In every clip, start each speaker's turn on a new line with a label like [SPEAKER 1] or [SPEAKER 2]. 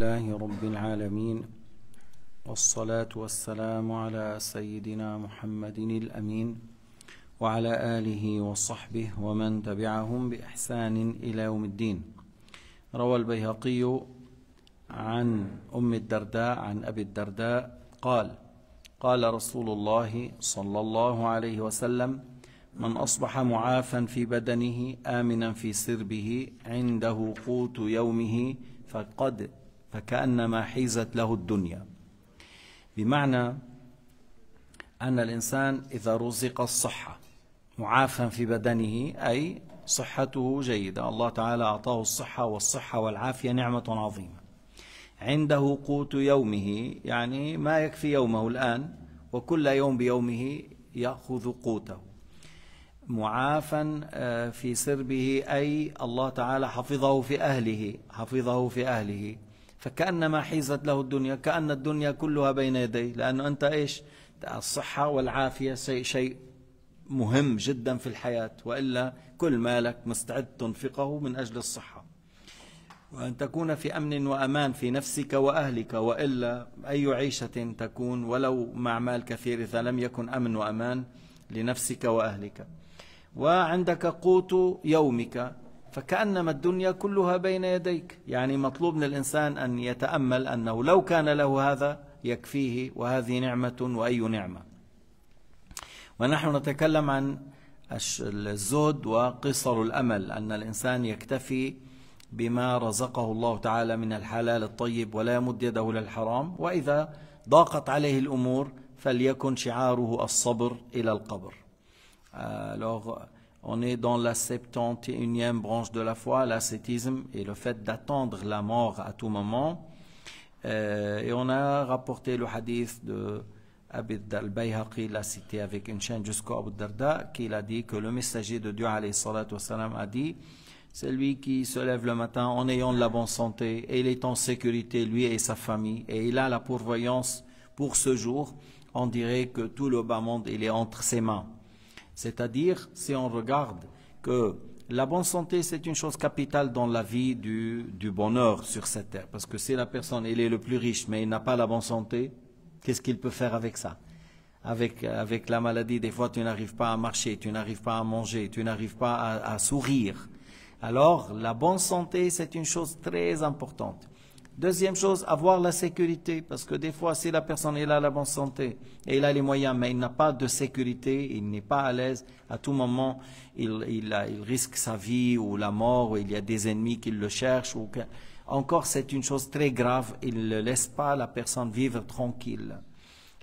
[SPEAKER 1] لله رب العالمين والصلاة والسلام على سيدنا محمد الأمين وعلى آله وصحبه ومن تبعهم بإحسان إلى يوم الدين. روى البيهقي عن أم الدرداء عن أبي الدرداء قال قال رسول الله صلى الله عليه وسلم من أصبح معافا في بدنه آمنا في سربه عنده قوت يومه فقد فكأنما حيزت له الدنيا. بمعنى أن الإنسان إذا رزق الصحة معافا في بدنه أي صحته جيدة. الله تعالى أعطاه الصحة والصحة والعافية نعمة عظيمة. عنده قوت يومه يعني ما يكفي يومه الآن وكل يوم بيومه يأخذ قوته. معافا في سربه أي الله تعالى حفظه في أهله حفظه في أهله. فكأنما حيزت له الدنيا كأن الدنيا كلها بين يديه لأنه أنت إيش؟ الصحة والعافية شيء شيء مهم جدا في الحياة وإلا كل مالك مستعد تنفقه من أجل الصحة. وأن تكون في أمن وأمان في نفسك وأهلك وإلا أي عيشة تكون ولو مع مال كثير إذا لم يكن أمن وأمان لنفسك وأهلك. وعندك قوت يومك فكأنما الدنيا كلها بين يديك. يعني مطلوب من الإنسان أن يتأمل أنه لو كان له هذا يكفيه وهذه نعمة وأي نعمة. ونحن نتكلم عن الزهد وقصر الأمل أن الإنسان يكتفي بما رزقه الله تعالى من الحلال الطيب ولا يمد يده للحرام وإذا ضاقت عليه الأمور فليكن شعاره الصبر إلى القبر. Alors, on est dans la 71e branche de la foi, l'ascétisme et le fait d'attendre la mort à tout moment. Euh, et on a rapporté le hadith de Abid al-Bayhaqi, l'a cité avec une chaîne jusqu'au Abu Darda, qui a dit que le messager de Dieu wassalam, a dit c'est lui qui se lève le matin en ayant de la bonne santé et il est en sécurité, lui et sa famille, et il a la pourvoyance pour ce jour. On dirait que tout le bas monde, il est entre ses mains. C'est-à-dire, si on regarde que la bonne santé, c'est une chose capitale dans la vie du, bonheur sur cette terre. Parce que si la personne, il est le plus riche, mais il n'a pas la bonne santé, qu'est-ce qu'il peut faire avec ça? Avec, la maladie, des fois, tu n'arrives pas à marcher, tu n'arrives pas à manger, tu n'arrives pas à sourire. Alors, la bonne santé, c'est une chose très importante. Deuxième chose, avoir la sécurité, parce que des fois, si la personne est là, la bonne santé, et il a les moyens, mais il n'a pas de sécurité, il n'est pas à l'aise, à tout moment, il, risque sa vie ou la mort, ou il y a des ennemis qui le cherchent, ou encore c'est une chose très grave, il ne laisse pas la personne vivre tranquille.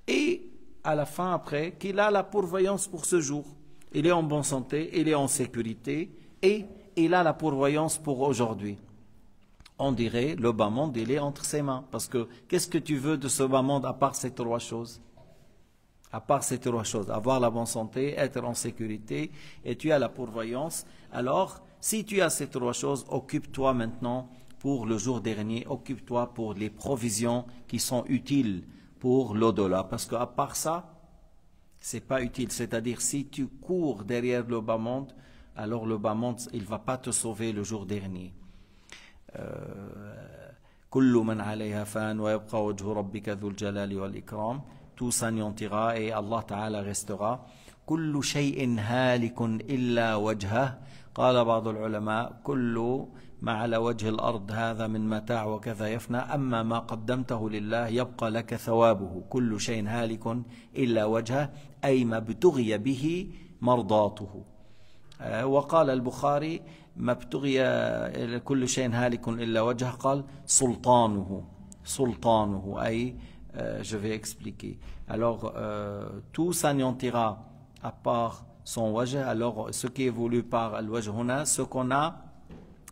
[SPEAKER 1] Et à la fin, après, qu'il a la pourvoyance pour ce jour. Il est en bonne santé, il est en sécurité, et il a la pourvoyance pour aujourd'hui on dirait le bas monde, il est entre ses mains. Parce que qu'est-ce que tu veux de ce bas monde à part ces trois choses? À part ces trois choses, avoir la bonne santé, être en sécurité, et tu as la pourvoyance. Alors, si tu as ces trois choses, occupe-toi maintenant pour le jour dernier, occupe-toi pour les provisions qui sont utiles pour l'au-delà. Parce qu'à part ça, c'est pas utile. C'est-à-dire, si tu cours derrière le bas monde, alors le bas monde, il va pas te sauver le jour dernier. كل من عليها فان ويبقى وجه ربك ذو الجلال والإكرام. Tout s'anéantira et Allah Ta'ala restera. كل شيء هالك إلا وجهه. قال بعض العلماء كل ما على وجه الأرض هذا من متاع وكذا يفنى. أما ما قدمته لله يبقى لك ثوابه. كل شيء هالك إلا وجهه أي ما ابتغي به مرضاته. وقال البخاري ما ابتغي كل شيء هالك إلا وجهه قال سلطانه سلطانه أي je vais expliquer alors euh, tout s'anéantira à part son wajh alors ce qui est voulu par al-wajh huna ce qu'on a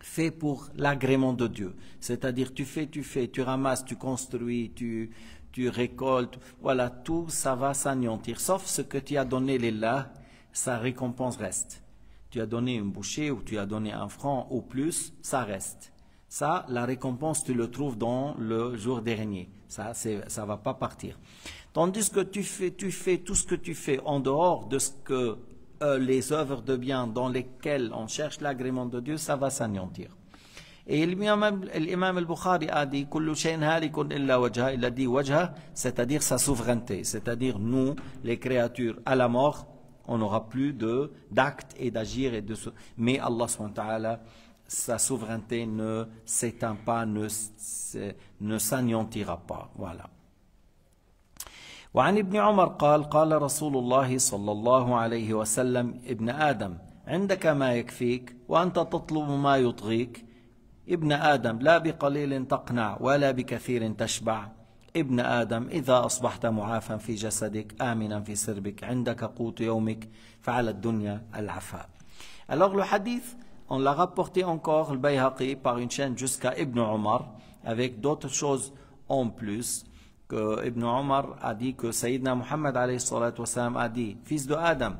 [SPEAKER 1] fait pour l'agrément de Dieu c'est-à-dire tu fais tu fais tu ramasses tu construis tu tu récoltes voilà tout ça va s'anéantir sauf ce que tu as donné lillah sa récompense reste tu as donné une bouchée ou tu as donné un franc ou plus, ça reste. Ça, la récompense, tu le trouves dans le jour dernier. Ça, ça va pas partir. Tandis que tu fais, tu fais tout ce que tu fais en dehors de ce que euh, les œuvres de bien dans lesquelles on cherche l'agrément de Dieu, ça va s'anéantir. Et l'imam al-Bukhari a dit c'est-à-dire sa souveraineté. C'est-à-dire nous, les créatures, à la mort, on n'aura plus de d'actes et d'agir et de mais Allah subhanahu sa souveraineté ne s'éteint pas, ne, ne s'anéantira pas. Voilà. وعن ابن عمر قال قال رسول الله صلى الله عليه وسلم ابن آدم عندك ما يكفيك وأنت تطلب ما يطغيك ابن آدم لا بقليل تقنع ولا بكثير تشبع ابن آدم إذا أصبحت معافا في جسدك آمنا في سربك عندك قوت يومك فعلى الدنيا العفاء Alors le hadith, on l'a rapporté encore, le Bayhaqi, par une chaîne jusqu'à Ibn Omar, avec d'autres choses en plus, que Ibn Omar a dit que Sayyidina Muhammad a dit, fils de Adam,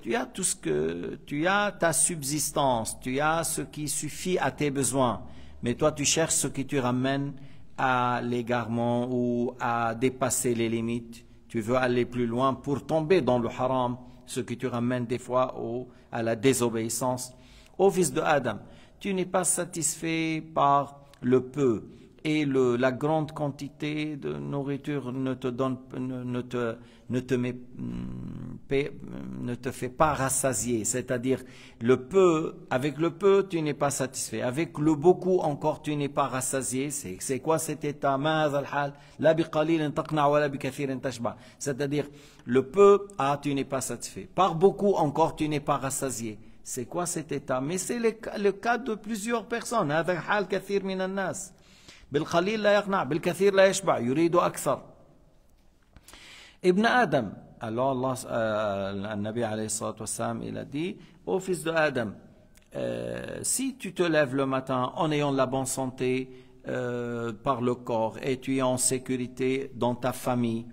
[SPEAKER 1] tu as tout ce que, tu as ta subsistance, tu as ce qui suffit à tes besoins, mais toi tu cherches ce qui te ramène à l'égarement ou à dépasser les limites. Tu veux aller plus loin pour tomber dans le haram, ce qui te ramène des fois à la désobéissance. Ô fils de Adam, tu n'es pas satisfait par le peu et la grande quantité de nourriture ne te donne, ne, te, ne te, met, mm, ne te fait pas rassasier. C'est-à-dire, le peu, avec le peu, tu n'es pas satisfait. Avec le beaucoup encore, tu n'es pas rassasié. C'est quoi cet état? C'est-à-dire, le peu, ah, tu n'es pas satisfait. Par beaucoup encore, tu n'es pas rassasié. C'est quoi cet état? Mais c'est le, le, cas de plusieurs personnes. بالقليل لا يقنع بالكثير لا يشبع يريد أكثر ابن آدم alors Allah, euh, Nabi alayhi salatu wassalam, il a dit, ô fils de Adam, euh, si tu te lèves le matin en ayant la bonne santé euh, par le corps et tu es en sécurité dans ta famille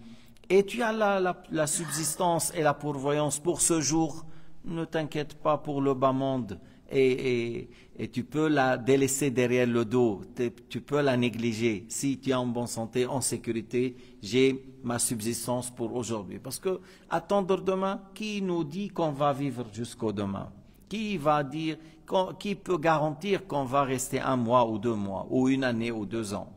[SPEAKER 1] et tu as la, la, la subsistance et la pourvoyance pour ce jour, ne t'inquiète pas pour le bas monde et, et, tu peux la délaisser derrière le dos, tu peux la négliger. Si tu es en bonne santé, en sécurité, j'ai ma subsistance pour aujourd'hui. Parce que attendre demain, qui nous dit qu'on va vivre jusqu'au demain Qui va dire, qui peut garantir qu'on va rester un mois ou deux mois, ou une année ou deux ans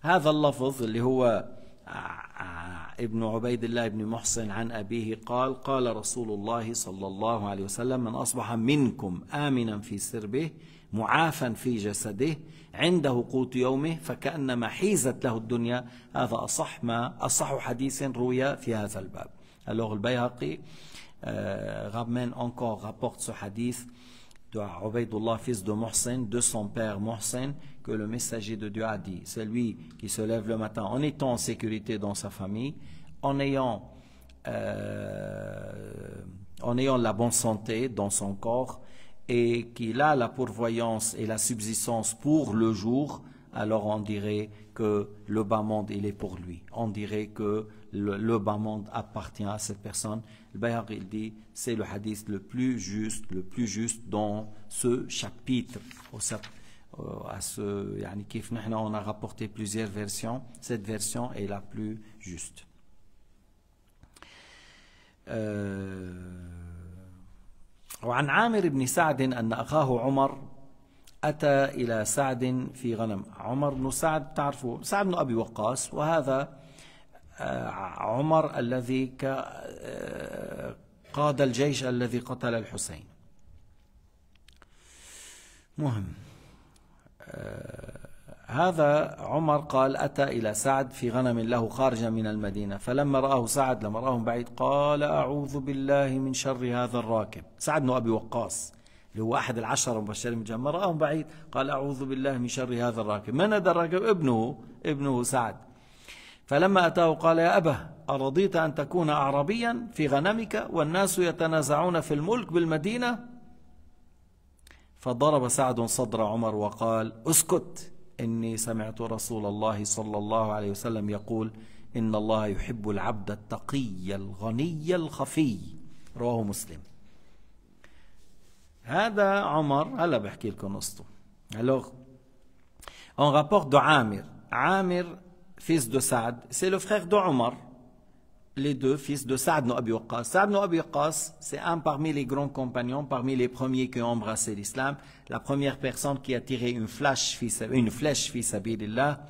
[SPEAKER 1] هذا اللفظ اللي هو ابن عبيد الله بن محسن عن أبيه قال قال رسول الله صلى الله عليه وسلم من أصبح منكم آمنا في سربه معافا في جسده عنده قوت يومه فكأنما حيزت له الدنيا هذا أصح ما أصح حديث روي في هذا الباب. Le Bayhaqi euh, ramène encore, rapporte ce hadith de Ubaidullah, fils de Mohsen, de son père Mohsen, que le messager de Dieu a dit. C'est lui qui se lève le matin en étant en sécurité dans sa famille, en ayant, euh, en ayant la bonne santé dans son corps, et qu'il a la pourvoyance et la subsistance pour le jour, alors on dirait que le bas monde, il est pour lui. On dirait que le, bas monde appartient à cette personne. Le Bayhaq, il dit, c'est le hadith le plus juste, le plus juste dans ce chapitre. À ce, yani, on a rapporté plusieurs versions. Cette version est la plus juste. وعن عامر بن سعد أن أخاه عمر أتى إلى سعد في غنم عمر بن سعد تعرفوا سعد بن أبي وقاص وهذا عمر الذي قاد الجيش الذي قتل الحسين مهم هذا عمر قال أتى إلى سعد في غنم له خارجا من المدينة فلما رآه سعد لما رآه بعيد قال أعوذ بالله من شر هذا الراكب. سعد بن أبي وقاص اللي هو أحد العشرة المبشرين بالجنة رآهم بعيد قال أعوذ بالله من شر هذا الراكب. من هذا الراكب؟ ابنه ابنه سعد. فلما أتاه قال يا أبه أرضيت أن تكون أعربيا في غنمك والناس يتنازعون في الملك بالمدينة؟ فضرب سعد صدر عمر وقال اسكت إني سمعت رسول الله صلى الله عليه وسلم يقول إن الله يحب العبد التقي الغني الخفي. رواه مسلم. هذا عمر هلا بحكي لكم قصته. alors on rapporte de Amir. Amir fils de Saad c'est le frère de Omar. Les deux fils de Saad ibn Abi Waqqas. Saad ibn Waqqas, c'est un parmi les grands compagnons, parmi les premiers qui ont embrassé l'islam, la première personne qui a tiré une, flash, une flèche fils Abilillah,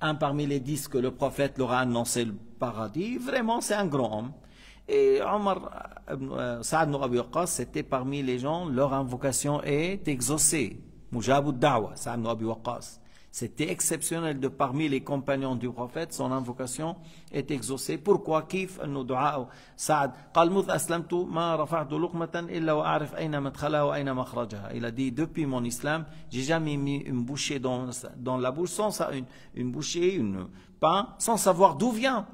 [SPEAKER 1] un parmi les dix que le prophète leur a annoncé le paradis. Vraiment, c'est un grand homme. Et Omar, euh, Saad Waqqas, c'était parmi les gens, leur invocation est exaucée. Mujabud Da'wa, Saad ibn Abi Waqqas. C'était exceptionnel de parmi les compagnons du prophète, son invocation est exaucée. Pourquoi كيف انه دعاء سعد قال مذ اسلمت ما رفعت لقمة الا واعرف اين مدخلها واين مخرجها. Il a dit depuis mon islam, j'ai jamais mis une bouchée dans, dans la bouche sans une, une bouchée, une pain, sans savoir d'où vient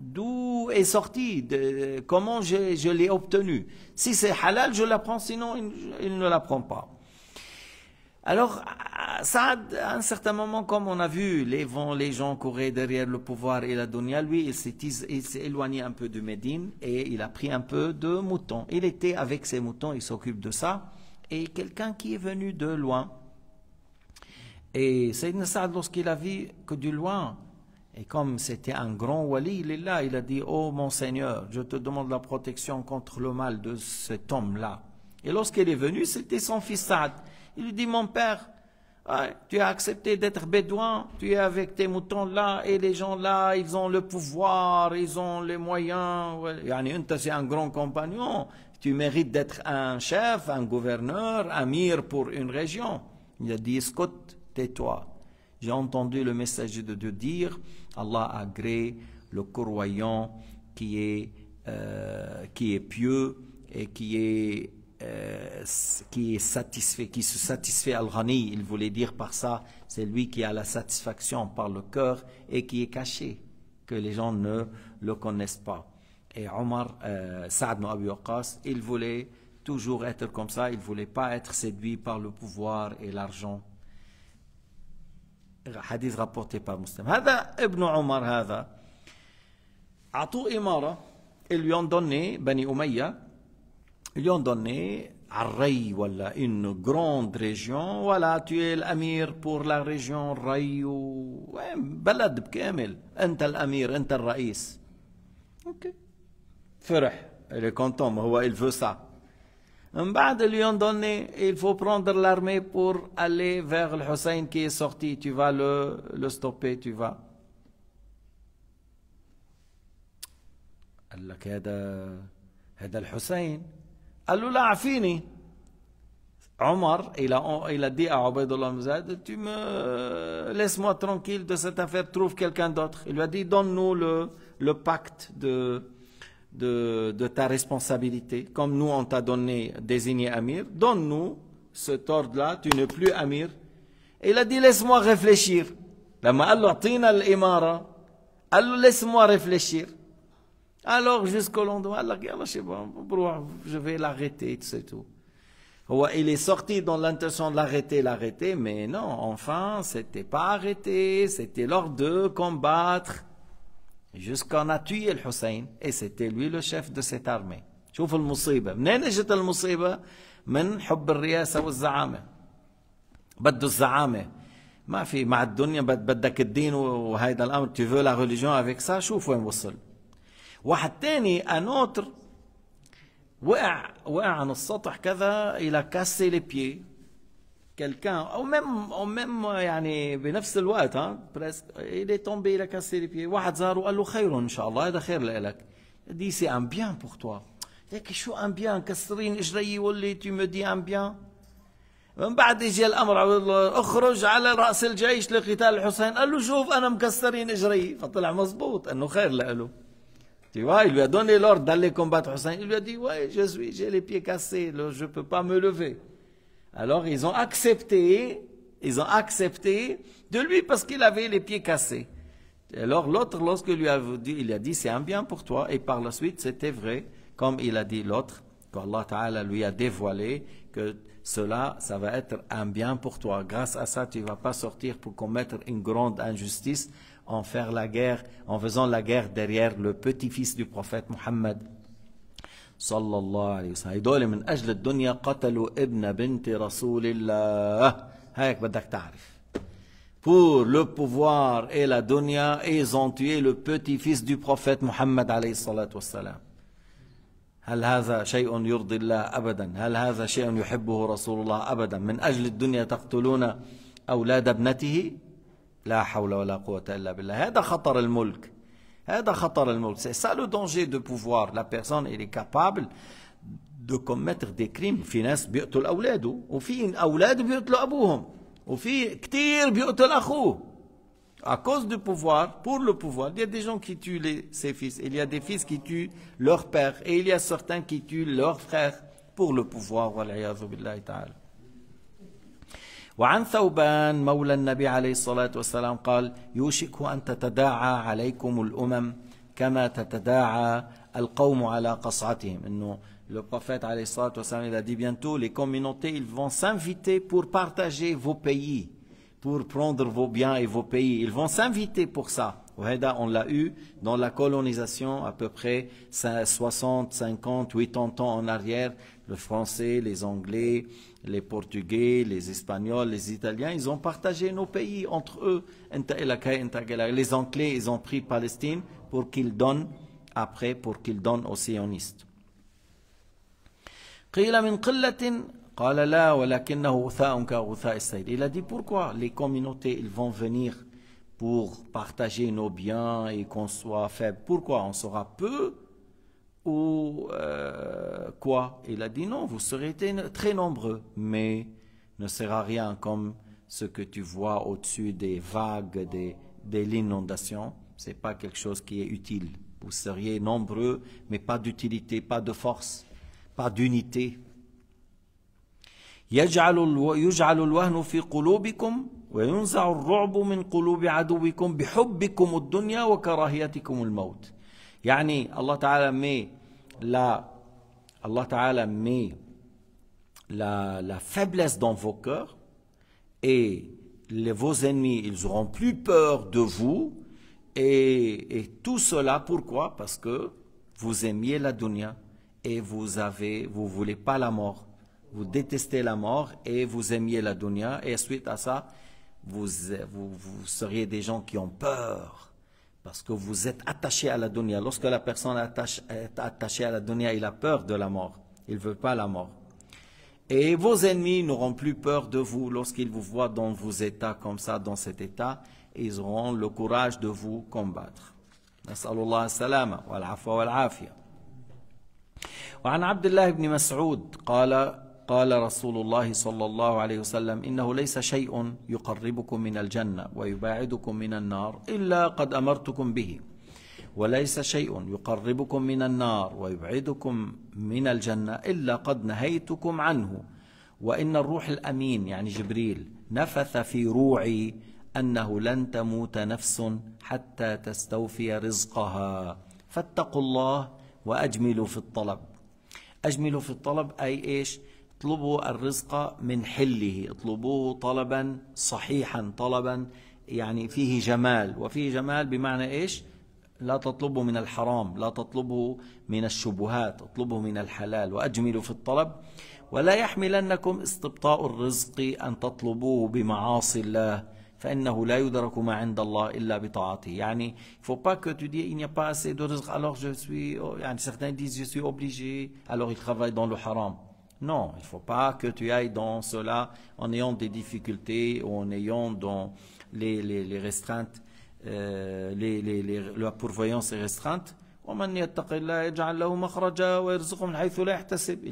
[SPEAKER 1] d'où est sorti, de, comment je, je l'ai obtenu. Si c'est halal, je la prends, sinon il, il ne la prend pas. Alors, Saad, à un certain moment, comme on a vu, les, les gens couraient derrière le pouvoir et la dunya, lui, il s'est éloigné un peu de Médine et il a pris un peu de moutons. Il était avec ses moutons, il s'occupe de ça. Et quelqu'un qui est venu de loin, et Sayyidina Saad, lorsqu'il a vu que du loin, et comme c'était un grand wali, il est là, il a dit, oh mon Seigneur, je te demande la protection contre le mal de cet homme-là. Et lorsqu'il est venu, c'était son fils Saad. Il lui dit, mon père, tu as accepté d'être bédouin, tu es avec tes moutons là, et les gens là, ils ont le pouvoir, ils ont les moyens. C'est un grand compagnon, tu mérites d'être un chef, un gouverneur, un mire pour une région. Il a dit, écoute, tais-toi. J'ai entendu le messager de Dieu dire, Allah a agréé le courroyant qui est, euh, qui est pieux et qui est euh, qui est satisfait, qui se satisfait al-Ghani, il voulait dire par ça, c'est lui qui a la satisfaction par le cœur et qui est caché, que les gens ne le connaissent pas. Et Omar, euh, Saad Abi Waqqas, il voulait toujours être comme ça, il voulait pas être séduit par le pouvoir et l'argent. Hadith rapporté par Muslim. هذا ابن عمر هذا أعطوه إمارة ils lui ont donné Bani Umayya ils lui ont donné Array, voilà, une grande région. Voilà, tu es l'amir pour la région Ray بلد بكامل. أنت الأمير, أنت الرئيس. Ok. فرح. Il est content, mais il veut ça. بعد ils lui ont donné, il faut prendre l'armée pour aller vers le Hussein qui est sorti. Tu vas le, le stopper, tu vas. قال لك هذا هذا الحسين قال له لا عفيني عمر il a, il a dit à Ubaidullah Mzad tu me laisse-moi tranquille de cette affaire trouve quelqu'un d'autre il lui a dit donne-nous le, le pacte de, de, de ta responsabilité comme nous on t'a donné désigné Amir donne-nous cet ordre-là tu n'es plus Amir et il a dit laisse-moi réfléchir لما قال له اعطينا الإمارة قال له laisse-moi réfléchir alors jusqu'au lendemain, je vais l'arrêter, c'est tout. Il est sorti dans l'intention de l'arrêter, l'arrêter, mais non, enfin, c'était pas arrêté, c'était lors de combattre jusqu'on a tué le Hussein, et c'était lui le chef de cette armée. شوف المصيبة منين اجت المصيبة من حب الرئاسة والزعامة بده الزعامة ما في مع الدنيا بدك الدين وهيدا الأمر tu veux la religion avec ça شوف وين وصل واحد تاني أنوتر وقع وقع عن السطح كذا إلى كاسي لي بيي. quelqu'un أو ميم أو ميم يعني بنفس الوقت ها il est tombé إلى كاسي لي بيي. واحد زاره وقال له خير إن شاء الله هذا خير لك دي سي ان بيان بور توا لك شو ان بيان كسرين إجري واللي تي مو دي ان بيان من بعد يجي الأمر اخرج على رأس الجيش لقتال الحسين. قال له شوف أنا مكسرين إجري. فطلع مزبوط إنه خير له Tu vois, il lui a donné l'ordre d'aller combattre Hussein. Il lui a dit, ouais, je suis, j'ai les pieds cassés, je ne peux pas me lever. Alors ils ont accepté, ils ont accepté de lui parce qu'il avait les pieds cassés. Alors l'autre, lorsque lui a dit, il a dit, c'est un bien pour toi. Et par la suite, c'était vrai, comme il a dit l'autre, qu'Allah Ta'ala lui a dévoilé que cela, ça va être un bien pour toi. Grâce à ça, tu ne vas pas sortir pour commettre une grande injustice en faire la guerre, en faisant la guerre derrière le petit-fils du prophète Muhammad. صلى الله عليه وسلم هيدول من أجل الدنيا قتلوا ابن بنت رسول الله هيك بدك تعرف pour le pouvoir et la dunya ils ont tué le petit-fils du prophète Muhammad alayhi salatu wassalam. هل هذا شيء يرضي الله ابدا هل هذا شيء يحبه رسول الله ابدا من أجل الدنيا تقتلون أولاد ابنته لا حول ولا قوه الا بالله هذا خطر الملك هذا خطر الملك c'est ça le danger de pouvoir la personne elle est capable de commettre des crimes في ناس بيقتل اولاده وفي اولاد بيقتلوا ابوهم وفي كثير بيقتل اخوه à cause du pouvoir, pour le pouvoir, il y a des gens qui tuent les, ses fils, il y a des fils qui tuent leur père, et il y a certains qui tuent leurs frères pour le pouvoir. وعن ثوبان مولى النبي عليه الصلاة والسلام قال يوشك أن تتداعى عليكم الأمم كما تتداعى القوم على قصعتهم إنه le prophète عليه الصلاة والسلام il a dit bientôt les communautés ils vont s'inviter pour partager vos pays pour prendre vos biens et vos pays. Ils vont s'inviter pour ça. On l'a eu dans la colonisation à peu près 60, 50, 80 ans en arrière. Le français, les anglais, les portugais, les espagnols, les italiens, ils ont partagé nos pays entre eux. Les anglais, ils ont pris Palestine pour qu'ils donnent après, pour qu'ils donnent aux sionistes. Il a dit pourquoi les communautés ils vont venir pour partager nos biens et qu'on soit faible. Pourquoi On sera peu ou euh, quoi? Il a dit non, vous serez très nombreux, mais ne sera rien comme ce que tu vois au-dessus des vagues, des, de l'inondation. Ce n'est pas quelque chose qui est utile. Vous seriez nombreux, mais pas d'utilité, pas de force, pas d'unité. يجعل يجعل الوهن في قلوبكم وينزع الرعب من قلوب عدوكم بحبكم الدنيا وكراهيتكم الموت يعني الله تعالى met la Allah Ta'ala met la, la faiblesse dans vos cœurs et les, vos ennemis, ils auront plus peur de vous et, et tout cela, pourquoi Parce que vous aimiez la dunya et vous avez, vous voulez pas la mort vous détestez la mort et vous aimiez la dunya, et suite à ça, vous, vous, seriez des gens qui ont peur, parce que vous êtes attachés à la dunya. Lorsque la personne est attachée à la dunya, il a peur de la mort, il ne veut pas la mort. Et vos ennemis n'auront plus peur de vous lorsqu'ils vous voient dans vos états comme ça, dans cet état, ils auront le courage de vous combattre. وعن عبد الله بن مسعود قال قال رسول الله صلى الله عليه وسلم إنه ليس شيء يقربكم من الجنة ويباعدكم من النار إلا قد أمرتكم به. وليس شيء يقربكم من النار ويبعدكم من الجنة إلا قد نهيتكم عنه. وإن الروح الأمين يعني جبريل نفث في روعي أنه لن تموت نفس حتى تستوفي رزقها. فاتقوا الله وأجملوا في الطلب. أجملوا في الطلب أي إيش؟ اطلبوا الرزق من حله اطلبوه طلبا صحيحا طلبا يعني فيه جمال. وفيه جمال بمعنى إيش؟ لا تطلبوا من الحرام لا تطلبوا من الشبهات اطلبوا من الحلال وأجملوا في الطلب. ولا يحملنكم استبطاء الرزق أن تطلبوه بمعاصي الله فإنه لا يدرك ما عند الله إلا بطاعته. يعني faut pas que tu dis il n'y a pas assez alors je suis يعني certains disent je suis obligé alors ils travaillent dans le haram. Non, il ne faut pas que tu ailles dans cela en ayant des difficultés ou en ayant dans les, les, restreintes, euh, les, la pourvoyance est restreinte. Il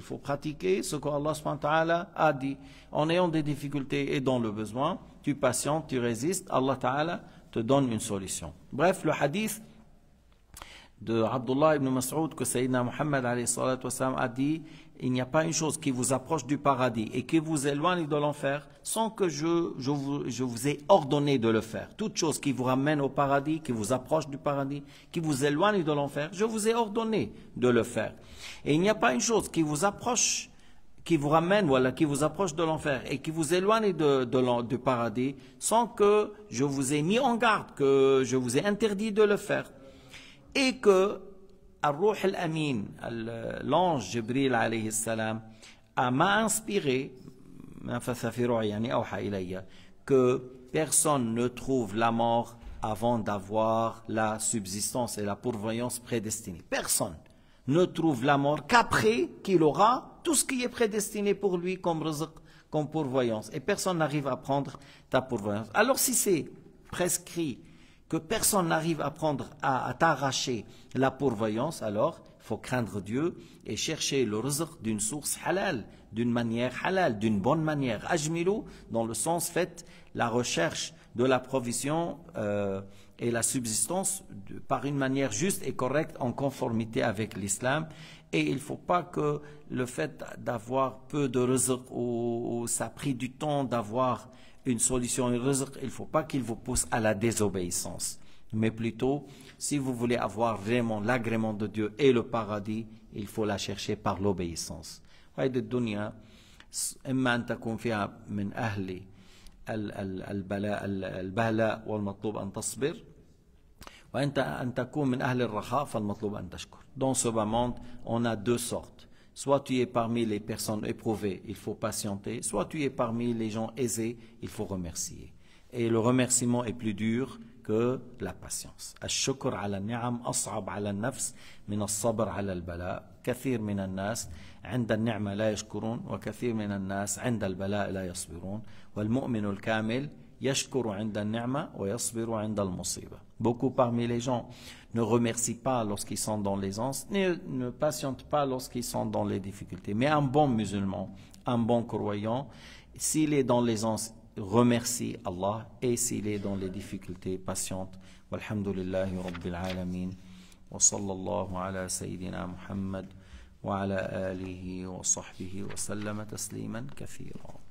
[SPEAKER 1] faut pratiquer ce qu'Allah a dit. En ayant des difficultés et dans le besoin, tu patientes, tu résistes, Allah Ta'ala te donne une solution. Bref, le hadith de Abdullah ibn Mas'ud que Sayyidina Muhammad a dit il n'y a pas une chose qui vous approche du paradis et qui vous éloigne de l'enfer sans que je, je, vous, ai ordonné de le faire. Toute chose qui vous ramène au paradis, qui vous approche du paradis, qui vous éloigne de l'enfer, je vous ai ordonné de le faire. Et il n'y a pas une chose qui vous approche, qui vous ramène, voilà, qui vous approche de l'enfer et qui vous éloigne de, de du paradis sans que je vous ai mis en garde, que je vous ai interdit de le faire. Et que L'ange Jibril m'a inspiré, que personne ne trouve la mort avant d'avoir la subsistance et la pourvoyance prédestinée. Personne ne trouve la mort qu'après qu'il aura tout ce qui est prédestiné pour lui comme pourvoyance. Et personne n'arrive à prendre ta pourvoyance. Alors si c'est prescrit que personne n'arrive à prendre, à, t'arracher la pourvoyance, alors il faut craindre Dieu et chercher le rizq d'une source halal, d'une manière halal, d'une bonne manière. Ajmilu, dans le sens fait la recherche de la provision euh, et la subsistance par une manière juste et correcte en conformité avec l'islam. Et il ne faut pas que le fait d'avoir peu de rizq ou, ça a pris du temps d'avoir une solution il ne faut pas qu'il vous pousse à la désobéissance. Mais plutôt, si vous voulez avoir vraiment l'agrément de Dieu et le paradis, il faut la chercher par l'obéissance.
[SPEAKER 2] البلاء البهلاء والمطلوب أن تصبر وأنت أن تكون من أهل الرخاء فالمطلوب أن تشكر
[SPEAKER 1] Dans ce monde, on a deux sortes. Soit tu es parmi les personnes éprouvées, il faut patienter. Soit tu es parmi les gens aisés, il faut remercier. Et le remerciement est plus dur que la patience. الشكر على النعم أصعب على النفس من الصبر على البلاء. كثير من الناس عند النعمة لا يشكرون وكثير من الناس عند البلاء لا يصبرون والمؤمن الكامل يشكر عند النعمة ويصبر عند المصيبة. Beaucoup parmi les gens ne remercient pas lorsqu'ils sont dans l'aisance, ne, ne patientent pas lorsqu'ils sont dans les difficultés. Mais un bon musulman, un bon croyant, s'il est dans l'aisance, remercie Allah et s'il est dans les difficultés, patiente. Walhamdulillahi Rabbil Alamin. Wa sallallahu ala Sayyidina Muhammad wa ala alihi wa sahbihi wa sallama tasliman kathira.